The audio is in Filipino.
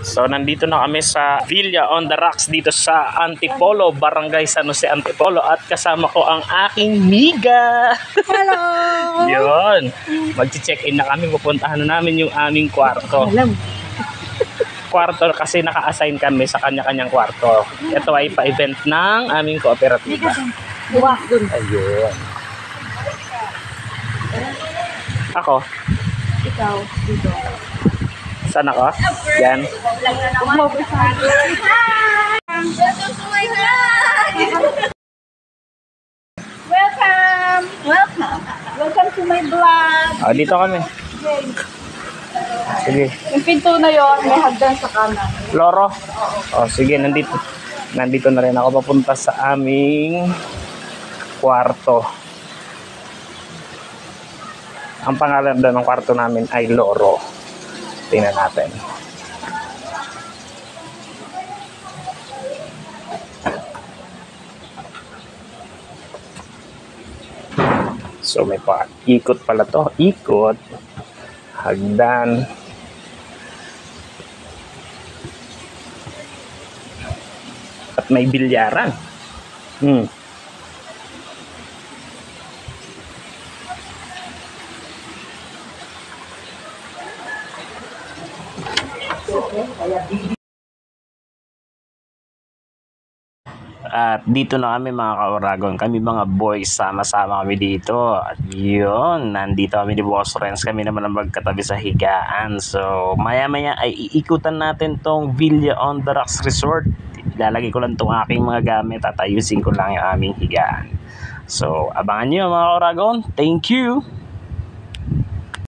So nandito na kami sa Villa on the Rocks dito sa Antipolo, Barangay San Jose Antipolo at kasama ko ang aking miga. Hello! Yun. Magche-check-in na kami, pupuntahan na namin yung aming kwarto. Alam. Kwarto kasi naka-assign kami sa kanya-kanyang kwarto. Ito ay pa-event ng aming kooperatiba. Ayun. Ako, Ikaw. Dito. Saan ako? Yan. Sa akin. Welcome to my vlog! Welcome! Welcome! Welcome to my vlog! Oh, dito kami. Sige. Yung pinto na yon may hagdan sa kanan. Loro? Oh, sige, nandito. Nandito na rin ako papunta sa aming kwarto. Ang pangalan doon ng kwarto namin ay Loro. Tingnan natin. So may pa ikot pala to. Ikot. Hagdan. At may bilyaran. Hmm. At dito na kami mga kauragon. Kami mga boys, sama-sama kami dito. At yun, nandito kami ni Boss Renz. Kami naman ang magkatabi sa higaan. So, maya-maya ay iikutan natin tong Villa on the Rocks Resort. Ilalagay ko lang tong aking mga gamit at ayusin ko lang yung aming higaan. So, abangan nyo mga kauragon. Thank you!